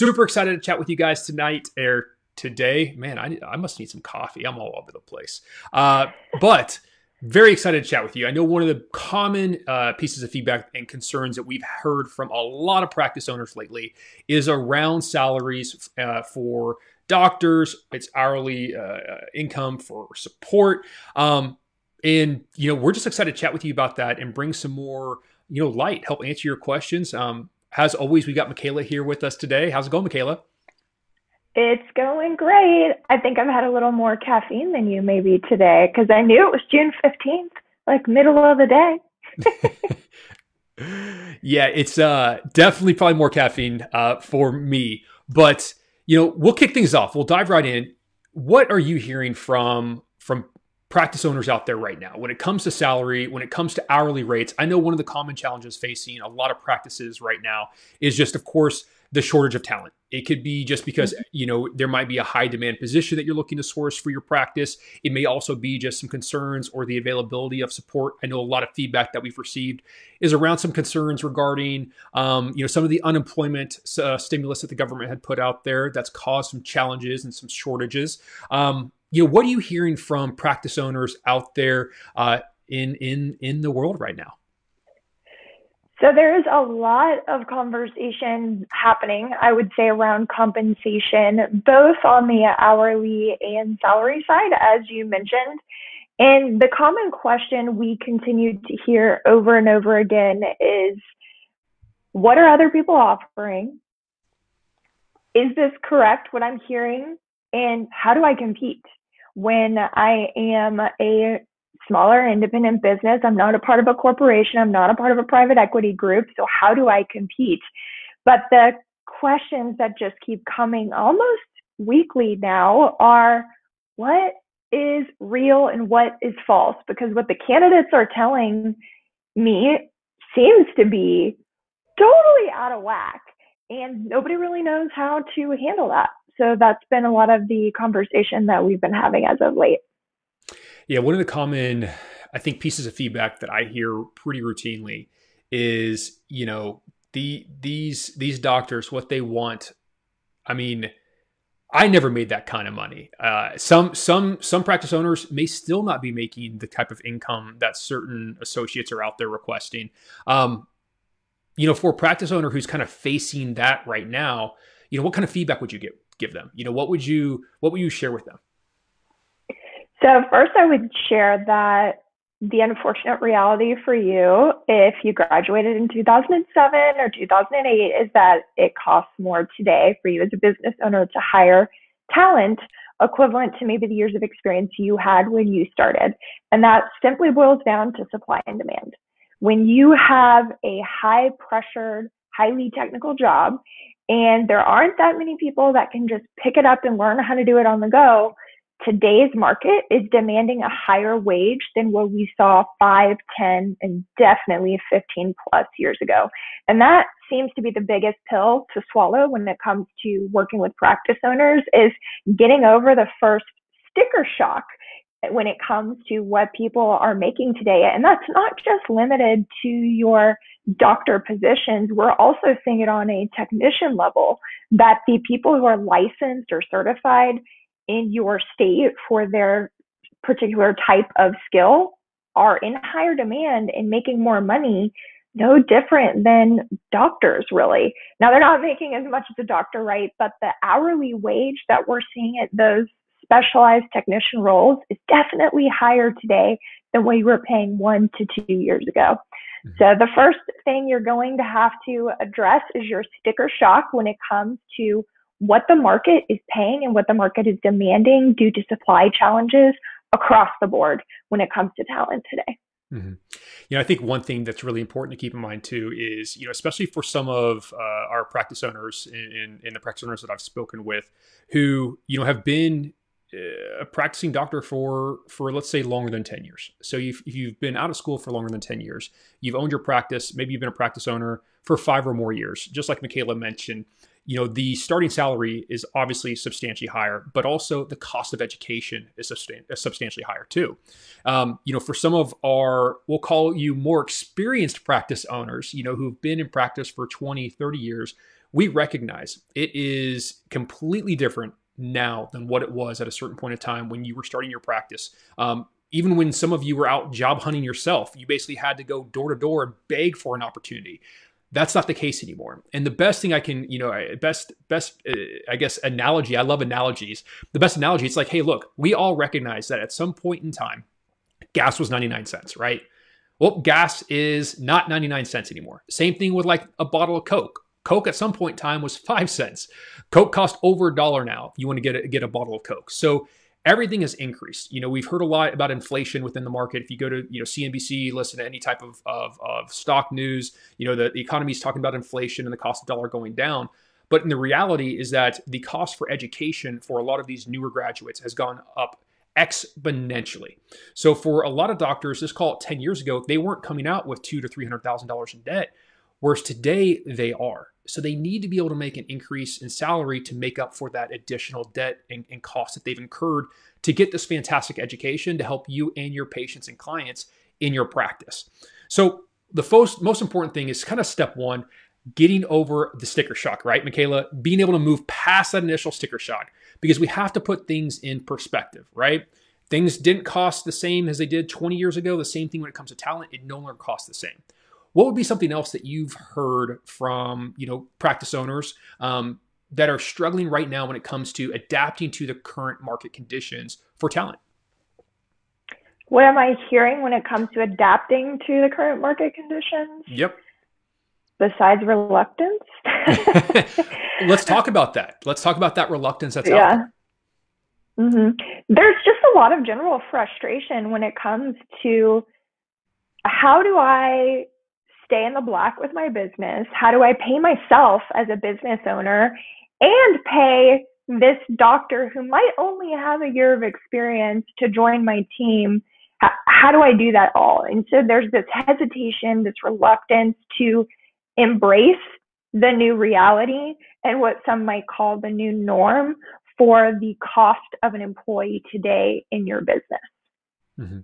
Super excited to chat with you guys tonight or today. Man, I, I must need some coffee. I'm all over the place. Uh, but very excited to chat with you. I know one of the common uh, pieces of feedback and concerns that we've heard from a lot of practice owners lately is around salaries uh, for doctors. It's hourly uh, income for support. Um, and, you know, we're just excited to chat with you about that and bring some more, you know, light, help answer your questions. Um, as always, we got Mikaela here with us today. How's it going, Mikaela? It's going great. I think I've had a little more caffeine than you maybe today because I knew it was June 15th, like middle of the day. yeah, it's uh, definitely probably more caffeine uh, for me. But, you know, we'll kick things off. We'll dive right in. What are you hearing from from practice owners out there right now when it comes to salary when it comes to hourly rates i know one of the common challenges facing a lot of practices right now is just of course the shortage of talent. It could be just because, mm-hmm. you know, there might be a high demand position that you're looking to source for your practice. It may also be just some concerns or the availability of support. I know a lot of feedback that we've received is around some concerns regarding, um, you know, some of the unemployment uh, stimulus that the government had put out there that's caused some challenges and some shortages. Um, you know, what are you hearing from practice owners out there uh, in in in the world right now? So there's a lot of conversation happening, I would say, around compensation, both on the hourly and salary side, as you mentioned. And the common question we continue to hear over and over again is what are other people offering? Is this correct, what I'm hearing? And how do I compete when I am a smaller independent business. I'm not a part of a corporation. I'm not a part of a private equity group. So how do I compete? But the questions that just keep coming almost weekly now are what is real and what is false? Because what the candidates are telling me seems to be totally out of whack and nobody really knows how to handle that. So that's been a lot of the conversation that we've been having as of late. Yeah, one of the common, I think, pieces of feedback that I hear pretty routinely is, you know, the these these doctors what they want. I mean, I never made that kind of money. Uh, some some some practice owners may still not be making the type of income that certain associates are out there requesting. Um, you know, for a practice owner who's kind of facing that right now, you know, what kind of feedback would you give give them? You know, what would you what would you share with them? So, first, I would share that the unfortunate reality for you, if you graduated in 2007 or 2008, is that it costs more today for you as a business owner to hire talent equivalent to maybe the years of experience you had when you started. And that simply boils down to supply and demand. When you have a high pressured, highly technical job, and there aren't that many people that can just pick it up and learn how to do it on the go, today's market is demanding a higher wage than what we saw 5, 10, and definitely 15 plus years ago. And that seems to be the biggest pill to swallow when it comes to working with practice owners is getting over the first sticker shock when it comes to what people are making today. And that's not just limited to your doctor positions. We're also seeing it on a technician level that the people who are licensed or certified in your state for their particular type of skill are in higher demand and making more money no different than doctors really now they're not making as much as a doctor right but the hourly wage that we're seeing at those specialized technician roles is definitely higher today than what you were paying one to two years ago mm-hmm. so the first thing you're going to have to address is your sticker shock when it comes to what the market is paying and what the market is demanding due to supply challenges across the board when it comes to talent today. Mm-hmm. You know, I think one thing that's really important to keep in mind too is, you know, especially for some of uh, our practice owners and, the practice owners that I've spoken with, who you know have been a practicing doctor for for let's say longer than 10 years. So you've, you've been out of school for longer than 10 years. You've owned your practice. Maybe you've been a practice owner for five or more years. Just like Mikaela mentioned you know the starting salary is obviously substantially higher but also the cost of education is, substan- substantially higher too. Um, you know for some of our we'll call you more experienced practice owners you know who've been in practice for 20 30 years we recognize it is completely different now than what it was at a certain point of time when you were starting your practice. Um, even when some of you were out job hunting yourself, you basically had to go door to door and beg for an opportunity. That's not the case anymore. And the best thing I can, you know, best, best, uh, I guess, analogy, I love analogies. The best analogy, it's like, hey, look, we all recognize that at some point in time, gas was 99 cents, right? Well, gas is not 99 cents anymore. Same thing with like a bottle of Coke. Coke at some point in time was five cents. Coke cost over a dollar now. If you want to get a, get a bottle of Coke, so everything has increased. You know, we've heard a lot about inflation within the market. If you go to you know CNBC, listen to any type of of, of stock news, you know the, the economy is talking about inflation and the cost of dollar going down. But in the reality is that the cost for education for a lot of these newer graduates has gone up exponentially. So for a lot of doctors, let's call it 10 years ago, they weren't coming out with two to three hundred thousand dollars in debt, whereas today they are. So they need to be able to make an increase in salary to make up for that additional debt and, and cost that they've incurred to get this fantastic education to help you and your patients and clients in your practice. So the most, most important thing is kind of step one, getting over the sticker shock, right, Mikaela? Being able to move past that initial sticker shock because we have to put things in perspective, right? Things didn't cost the same as they did 20 years ago. The same thing when it comes to talent, it no longer costs the same. What would be something else that you've heard from you know practice owners um, that are struggling right now when it comes to adapting to the current market conditions for talent? What am I hearing when it comes to adapting to the current market conditions? Yep. Besides reluctance. Let's talk about that. Let's talk about that reluctance that's yeah. out there. Mm-hmm. There's just a lot of general frustration when it comes to how do I stay in the black with my business? How do I pay myself as a business owner and pay this doctor who might only have a year of experience to join my team? How, how do I do that all? And so there's this hesitation, this reluctance to embrace the new reality and what some might call the new norm for the cost of an employee today in your business. Mm-hmm.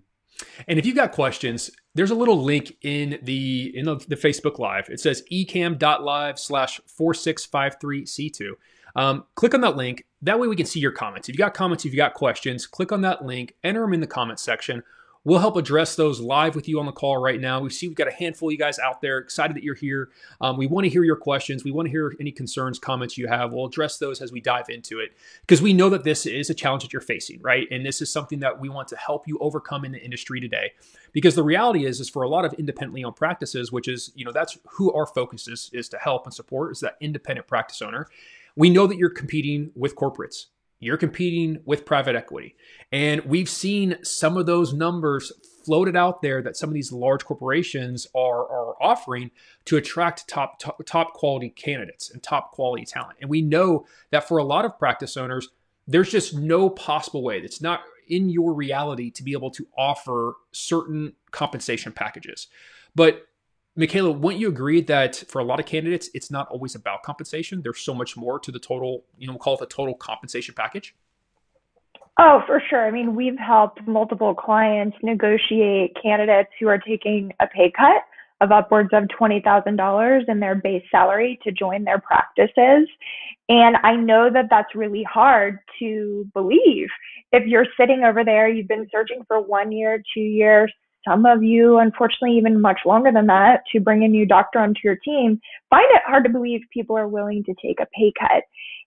And if you've got questions, there's a little link in the in the, the Facebook Live. It says ecamm.live slash 4653C2. Um, click on that link. That way we can see your comments. If you've got comments, if you've got questions, click on that link, enter them in the comment section. We'll help address those live with you on the call right now. We see we've got a handful of you guys out there excited that you're here. Um, we want to hear your questions. We want to hear any concerns, comments you have. We'll address those as we dive into it because we know that this is a challenge that you're facing, right? And this is something that we want to help you overcome in the industry today. Because the reality is, is for a lot of independently owned practices, which is, you know, that's who our focus is, is to help and support, is that independent practice owner. We know that you're competing with corporates you're competing with private equity. And we've seen some of those numbers floated out there that some of these large corporations are, are offering to attract top, top, top quality candidates and top quality talent. And we know that for a lot of practice owners, there's just no possible way that's not in your reality to be able to offer certain compensation packages. But Mikaela, wouldn't you agree that for a lot of candidates, it's not always about compensation? There's so much more to the total, you know, we'll call it the total compensation package. Oh, for sure. I mean, we've helped multiple clients negotiate candidates who are taking a pay cut of upwards of $20,000 in their base salary to join their practices. And I know that that's really hard to believe. If you're sitting over there, you've been searching for one year, two years, some of you, unfortunately, even much longer than that, to bring a new doctor onto your team, find it hard to believe people are willing to take a pay cut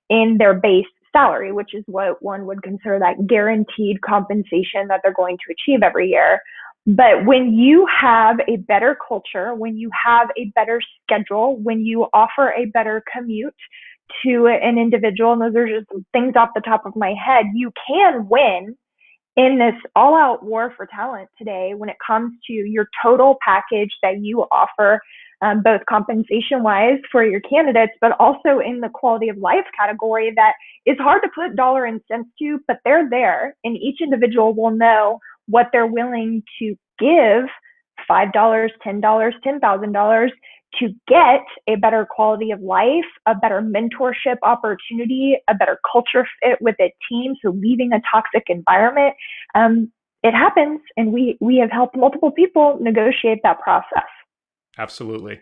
in their base salary, which is what one would consider that guaranteed compensation that they're going to achieve every year. But when you have a better culture, when you have a better schedule, when you offer a better commute to an individual, and those are just things off the top of my head, you can win in this all out war for talent today when it comes to your total package that you offer, um, both compensation wise for your candidates, but also in the quality of life category that is hard to put dollar and cents to, but they're there and each individual will know what they're willing to give $5, $10, $10,000 to get a better quality of life, a better mentorship opportunity, a better culture fit with a team. So leaving a toxic environment, um, it happens, and we we have helped multiple people negotiate that process. Absolutely.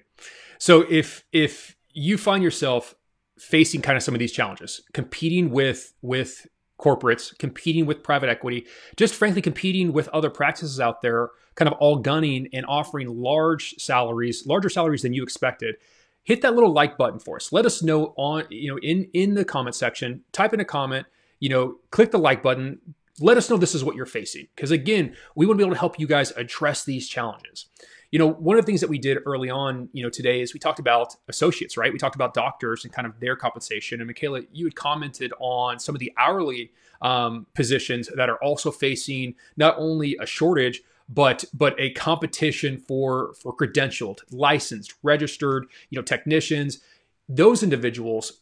So if if you find yourself facing kind of some of these challenges, competing with with corporates, competing with private equity, just frankly competing with other practices out there, kind of all gunning and offering large salaries, larger salaries than you expected. Hit that little like button for us. Let us know on, you know, in in the comment section. Type in a comment. You know, click the like button. Let us know this is what you're facing. Because again, we want to be able to help you guys address these challenges you know, one of the things that we did early on, you know, today is we talked about associates, right? We talked about doctors and kind of their compensation. And Mikaela, you had commented on some of the hourly um, positions that are also facing not only a shortage, but but a competition for for credentialed, licensed, registered, you know, technicians. Those individuals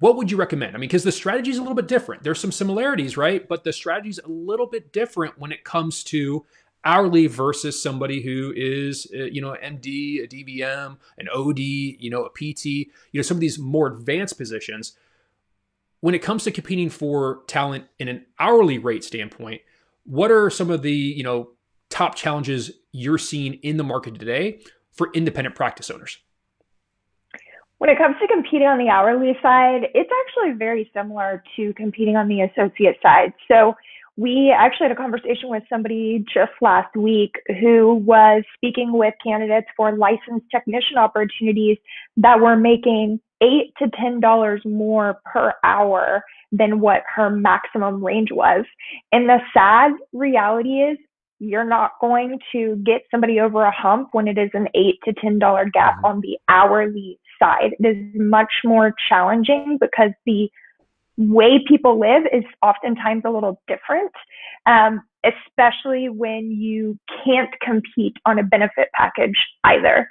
what would you recommend? I mean, because the strategy is a little bit different. There's some similarities, right? But the strategy is a little bit different when it comes to hourly versus somebody who is uh, you know an MD, a DVM, an OD, you know a PT, you know some of these more advanced positions. When it comes to competing for talent in an hourly rate standpoint, what are some of the you know top challenges you're seeing in the market today for independent practice owners? When it comes to competing on the hourly side, it's actually very similar to competing on the associate side. So we actually had a conversation with somebody just last week who was speaking with candidates for licensed technician opportunities that were making eight to ten dollars more per hour than what her maximum range was. And the sad reality is you're not going to get somebody over a hump when it is an eight to ten dollar gap mm-hmm. on the hourly side. It is much more challenging because the way people live is oftentimes a little different, um, especially when you can't compete on a benefit package either.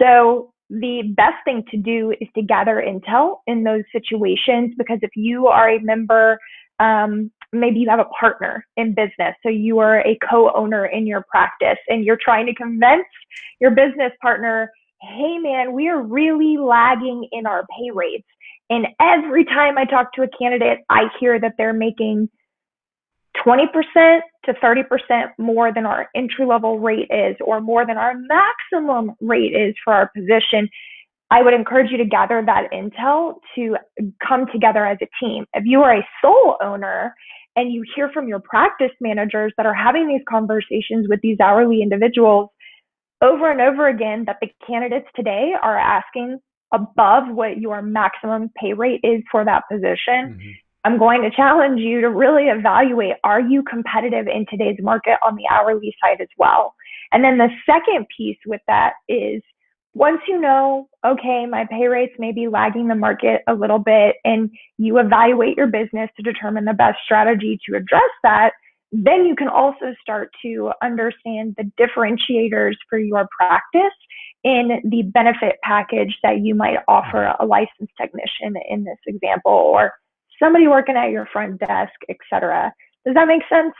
So the best thing to do is to gather intel in those situations because if you are a member, um, maybe you have a partner in business, so you are a co-owner in your practice, and you're trying to convince your business partner, "Hey, man, we are really lagging in our pay rates." And every time I talk to a candidate, I hear that they're making 20% to 30% more than our entry level rate is, or more than our maximum rate is for our position. I would encourage you to gather that intel to come together as a team. If you are a sole owner and you hear from your practice managers that are having these conversations with these hourly individuals over and over again, that the candidates today are asking above what your maximum pay rate is for that position, mm-hmm. I'm going to challenge you to really evaluate are you competitive in today's market on the hourly side as well? And then the second piece with that is once you know, okay, my pay rates may be lagging the market a little bit, and you evaluate your business to determine the best strategy to address that, then you can also start to understand the differentiators for your practice in the benefit package that you might offer a licensed technician in this example or somebody working at your front desk, etc. Does that make sense?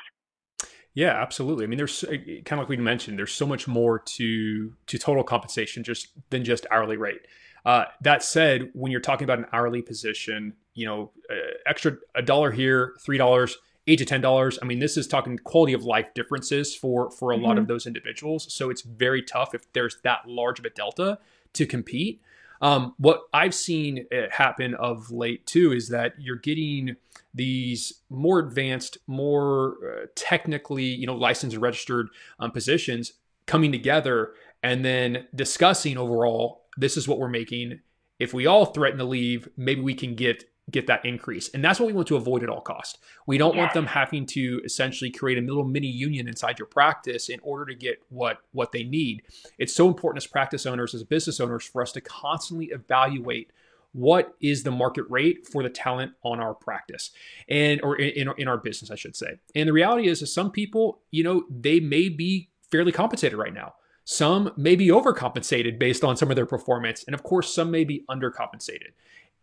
Yeah, absolutely. I mean, there's kind of like we mentioned, there's so much more to to total compensation just than just hourly rate. Uh, that said, when you're talking about an hourly position, you know, uh, extra a dollar here, three dollars eight to ten dollars. I mean, this is talking quality of life differences for for a mm-hmm. lot of mm-hmm. those individuals. So it's very tough if there's that large of a delta to compete. Um, what I've seen uh, happen of late too is that you're getting these more advanced, more uh, technically, you know, licensed and registered um, positions coming together and then discussing overall. This is what we're making. If we all threaten to leave, maybe we can get get that increase. And that's what we want to avoid at all cost. We don't want them having to essentially create a little mini union inside your practice in order to get what what they need. It's so important as practice owners, as business owners, for us to constantly evaluate what is the market rate for the talent on our practice and or in, in, our business, I should say. And the reality is, is some people, you know, they may be fairly compensated right now. Some may be overcompensated based on some of their performance. And of course, some may be undercompensated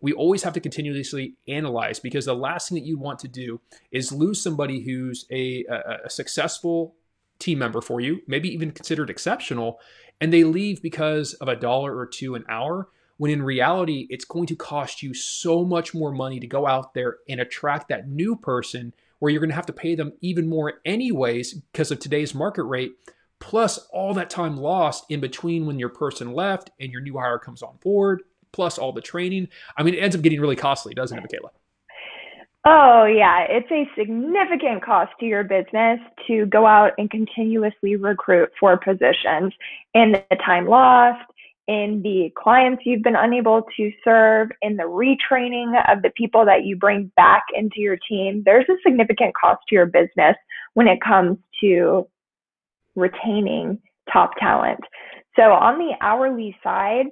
we always have to continuously analyze because the last thing that you want to do is lose somebody who's a, a, a, successful team member for you, maybe even considered exceptional, and they leave because of a dollar or two an hour. When in reality, it's going to cost you so much more money to go out there and attract that new person where you're going to have to pay them even more, anyways, because of today's market rate, plus all that time lost in between when your person left and your new hire comes on board plus all the training. I mean, it ends up getting really costly, doesn't it, Mikaela? Oh, yeah. It's a significant cost to your business to go out and continuously recruit for positions and the time lost, in the clients you've been unable to serve, in the retraining of the people that you bring back into your team. There's a significant cost to your business when it comes to retaining top talent. So on the hourly side,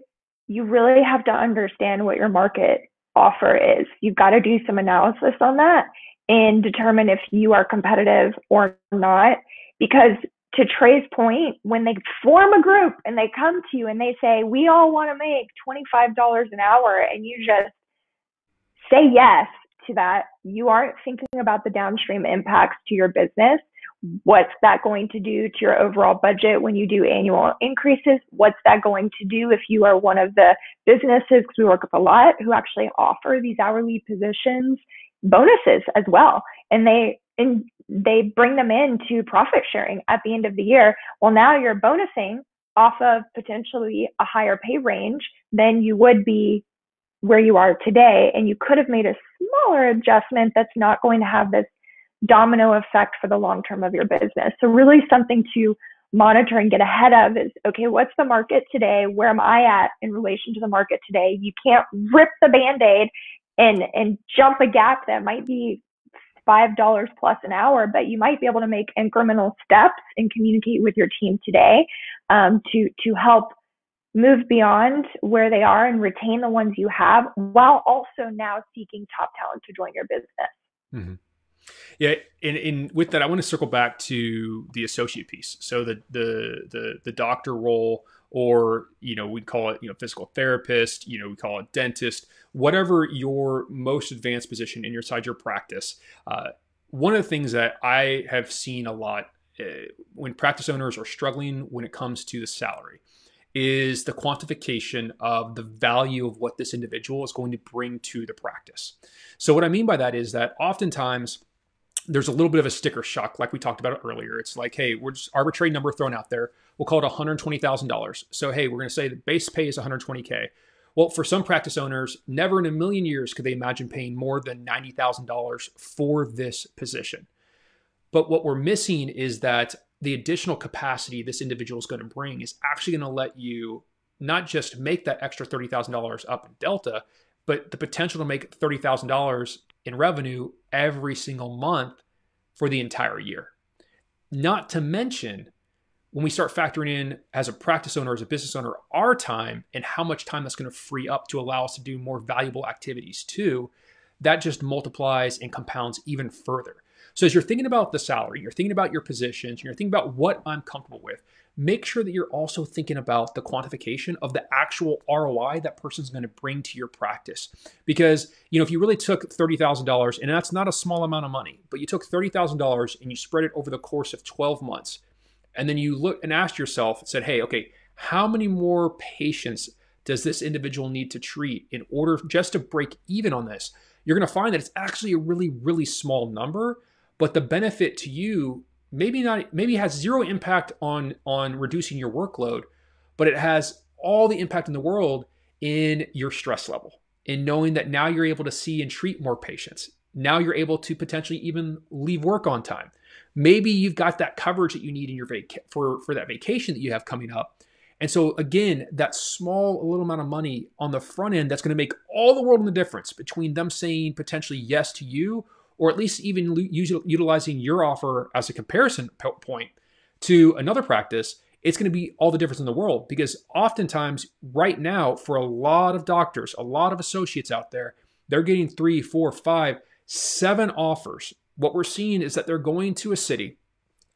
you really have to understand what your market offer is. You've got to do some analysis on that and determine if you are competitive or not. Because to Trey's point, when they form a group and they come to you and they say, we all want to make $25 an hour, and you just say yes to that, you aren't thinking about the downstream impacts to your business. What's that going to do to your overall budget when you do annual increases? What's that going to do if you are one of the businesses, because we work with a lot who actually offer these hourly positions bonuses as well. And they and they bring them into profit sharing at the end of the year. Well, now you're bonusing off of potentially a higher pay range than you would be where you are today. And you could have made a smaller adjustment that's not going to have this domino effect for the long term of your business. So really something to monitor and get ahead of is okay, what's the market today? Where am I at in relation to the market today? You can't rip the band-aid and and jump a gap that might be five dollars plus an hour, but you might be able to make incremental steps and communicate with your team today um, to to help move beyond where they are and retain the ones you have, while also now seeking top talent to join your business. Mm-hmm. Yeah, and, and with that, I want to circle back to the associate piece. So the the the the doctor role, or you know, we call it you know physical therapist, you know, we call it dentist, whatever your most advanced position in your side your practice. Uh, one of the things that I have seen a lot uh, when practice owners are struggling when it comes to the salary is the quantification of the value of what this individual is going to bring to the practice. So, what I mean by that is that oftentimes there's a little bit of a sticker shock, like we talked about earlier. It's like, hey, we're just arbitrary number thrown out there. We'll call it $120,000. So, hey, we're going to say the base pay is 120K. Well, for some practice owners, never in a million years could they imagine paying more than $90,000 for this position. But what we're missing is that the additional capacity this individual is going to bring is actually going to let you not just make that extra $30,000 up in Delta, but the potential to make $30,000 in revenue every single month for the entire year. Not to mention, when we start factoring in as a practice owner, as a business owner, our time and how much time that's going to free up to allow us to do more valuable activities too, that just multiplies and compounds even further. So as you're thinking about the salary, you're thinking about your positions, you're thinking about what I'm comfortable with, make sure that you're also thinking about the quantification of the actual ROI that person's going to bring to your practice. Because, you know, if you really took $30,000 and that's not a small amount of money, but you took $30,000 and you spread it over the course of 12 months, and then you look and ask yourself, said, "Hey, okay, how many more patients does this individual need to treat in order just to break even on this?" You're going to find that it's actually a really really small number, but the benefit to you maybe not maybe has zero impact on on reducing your workload but it has all the impact in the world in your stress level in knowing that now you're able to see and treat more patients. Now you're able to potentially even leave work on time. Maybe you've got that coverage that you need in your vac- for for that vacation that you have coming up. And so again that small little amount of money on the front end that's going to make all the world in the difference between them saying potentially yes to you or at least even utilizing your offer as a comparison point to another practice, it's going to be all the difference in the world because oftentimes, right now, for a lot of doctors, a lot of associates out there, they're getting three, four, five, seven offers. What we're seeing is that they're going to a city,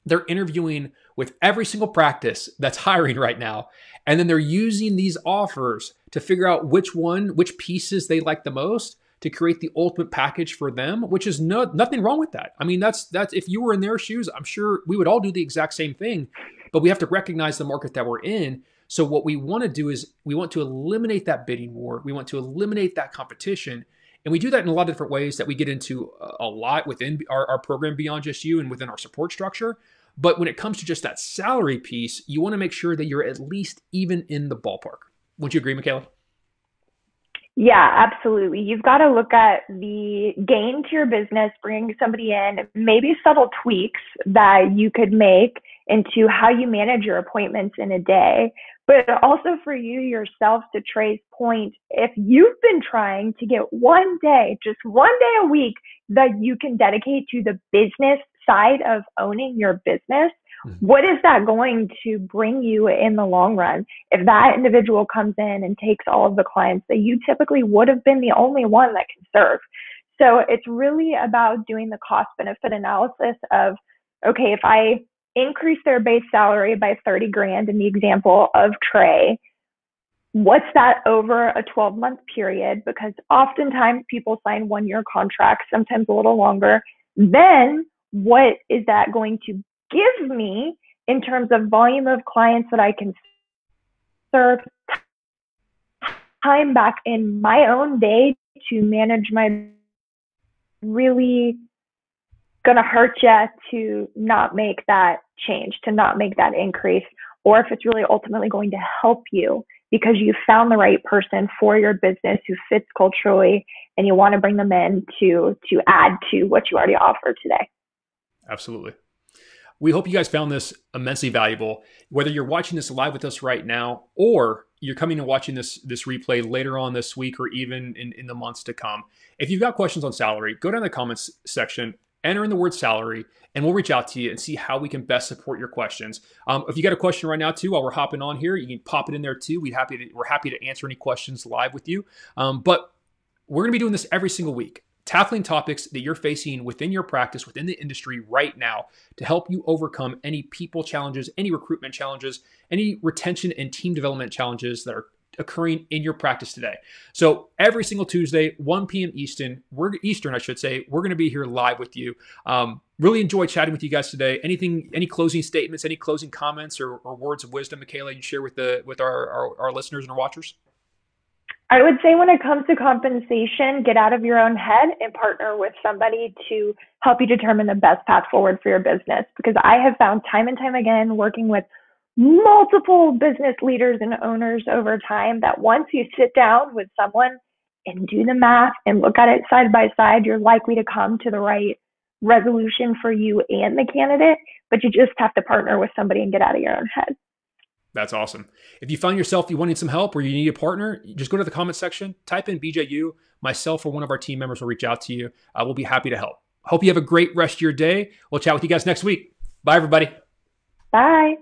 they're interviewing with every single practice that's hiring right now, and then they're using these offers to figure out which one, which pieces they like the most to create the ultimate package for them, which is no, nothing wrong with that. I mean, that's that's if you were in their shoes, I'm sure we would all do the exact same thing, but we have to recognize the market that we're in. So what we want to do is we want to eliminate that bidding war. We want to eliminate that competition. And we do that in a lot of different ways that we get into a lot within our, our program Beyond Just You and within our support structure. But when it comes to just that salary piece, you want to make sure that you're at least even in the ballpark. Would you agree, Mikaela? Yeah, absolutely. You've got to look at the gain to your business, bringing somebody in, maybe subtle tweaks that you could make into how you manage your appointments in a day. But also for you yourself to Trey's point, if you've been trying to get one day, just one day a week that you can dedicate to the business side of owning your business. Mm-hmm. What is that going to bring you in the long run? If that individual comes in and takes all of the clients that you typically would have been the only one that can serve. So it's really about doing the cost benefit analysis of, okay, if I increase their base salary by 30 grand in the example of Trey, what's that over a 12 month period? Because oftentimes people sign one year contracts, sometimes a little longer. Then what is that going to give me in terms of volume of clients that I can serve, time back in my own day to manage my really gonna hurt you to not make that change, to not make that increase, or if it's really ultimately going to help you because you found the right person for your business who fits culturally and you want to bring them in to to add to what you already offer today. Absolutely. We hope you guys found this immensely valuable. Whether you're watching this live with us right now or you're coming and watching this this replay later on this week or even in, in the months to come. If you've got questions on salary, go down the comments section, enter in the word salary, and we'll reach out to you and see how we can best support your questions. Um, if you got a question right now too, while we're hopping on here, you can pop it in there too. We'd happy to, we're happy to answer any questions live with you. Um, but we're to be doing this every single week tackling topics that you're facing within your practice, within the industry right now to help you overcome any people challenges, any recruitment challenges, any retention and team development challenges that are occurring in your practice today. So every single Tuesday, 1 p.m. Eastern, we're Eastern, I should say, we're going to be here live with you. Um, really enjoy chatting with you guys today. Anything, any closing statements, any closing comments or, or words of wisdom, Mikaela, you share with the with our, our, our listeners and our watchers? I would say when it comes to compensation, get out of your own head and partner with somebody to help you determine the best path forward for your business. Because I have found time and time again working with multiple business leaders and owners over time that once you sit down with someone and do the math and look at it side by side, you're likely to come to the right resolution for you and the candidate, but you just have to partner with somebody and get out of your own head. That's awesome. If you find yourself you wanting some help or you need a partner, just go to the comment section, type in BJU. Myself or one of our team members will reach out to you. Uh, we'll be happy to help. Hope you have a great rest of your day. We'll chat with you guys next week. Bye, everybody. Bye.